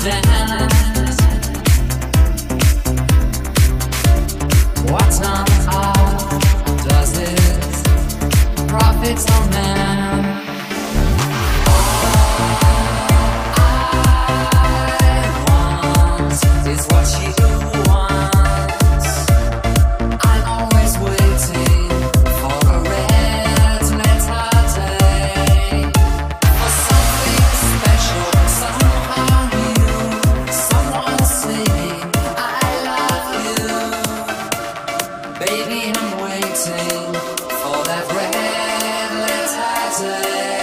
What's not ours does it? Profits on man. Baby, I'm waiting for that red letter.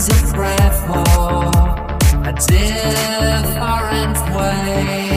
is a prayer for a different way.